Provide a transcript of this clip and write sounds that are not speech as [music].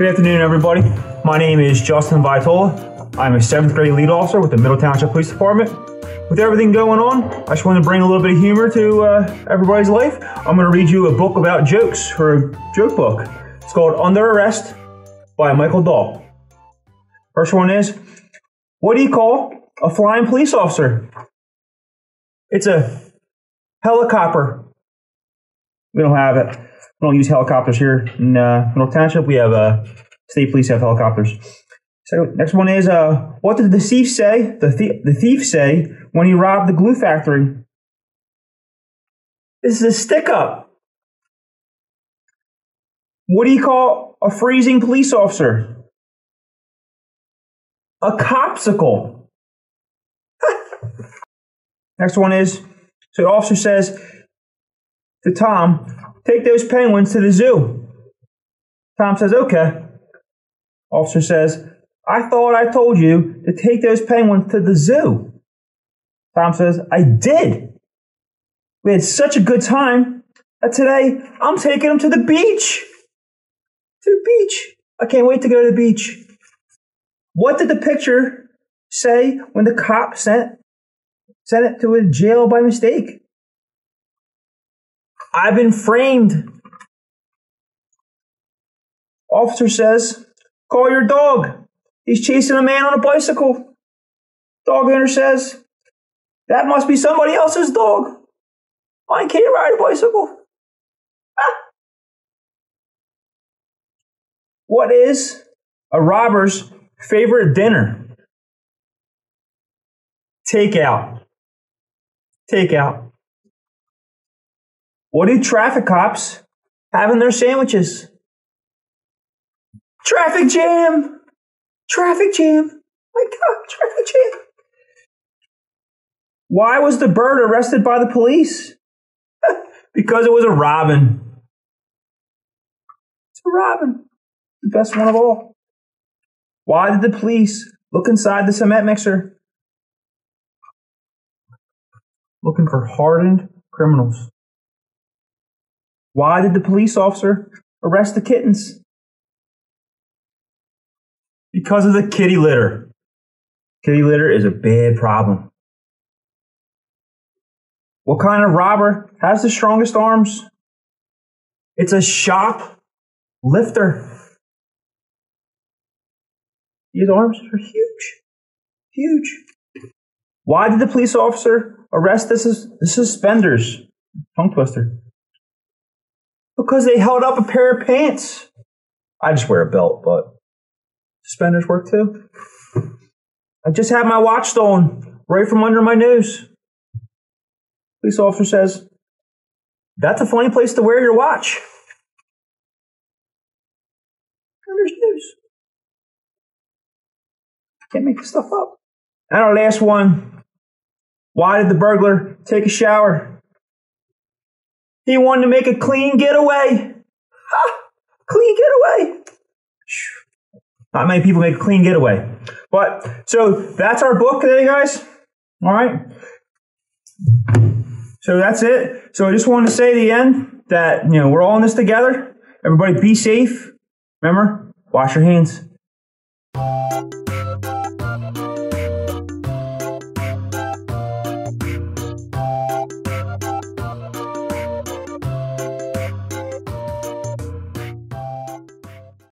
Good afternoon, everybody. My name is Justin Vitola. I'm a seventh grade lead officer with the Middle Township Police Department. With everything going on, I just want to bring a little bit of humor to uh, everybody's life. I'm going to read you a book about jokes, or a joke book. It's called Under Arrest by Michael Dahl. First one is, what do you call a flying police officer? It's a helicopter. We don't have it. We don't use helicopters here in uh, Middle Township. We have uh, state police have helicopters. So next one is uh, what did the thief say? The, th- the thief say when he robbed the glue factory. This is a stick up. What do you call a freezing police officer? A copsicle. Next one is so the officer says to Tom, Take those penguins to the zoo. Tom says, Okay. Officer says, I thought I told you to take those penguins to the zoo. Tom says, I did. We had such a good time that today I'm taking them to the beach. To the beach. I can't wait to go to the beach. What did the picture say when the cop sent, sent it to a jail by mistake? I've been framed. Officer says, call your dog. He's chasing a man on a bicycle. Dog owner says, that must be somebody else's dog. Mine can't ride a bicycle. Ah. What is a robber's favorite dinner? Takeout. Takeout. What do traffic cops have in their sandwiches? Traffic jam! Traffic jam! My God, traffic jam! Why was the bird arrested by the police? [laughs] because it was a robin. It's a robin. The best one of all. Why did the police look inside the cement mixer? Looking for hardened criminals. Why did the police officer arrest the kittens? Because of the kitty litter. Kitty litter is a bad problem. What kind of robber has the strongest arms? It's a shop lifter. His arms are huge. Huge. Why did the police officer arrest the, sus- the suspenders? Tongue twister. Because they held up a pair of pants. I just wear a belt, but suspenders work too. I just had my watch stolen right from under my nose. Police officer says, That's a funny place to wear your watch. There's news. Can't make this stuff up. And our last one. Why did the burglar take a shower? He wanted to make a clean getaway. Ha! Clean getaway. Not many people make a clean getaway. But so that's our book today, guys. All right. So that's it. So I just wanted to say at the end that you know we're all in this together. Everybody be safe. Remember, wash your hands.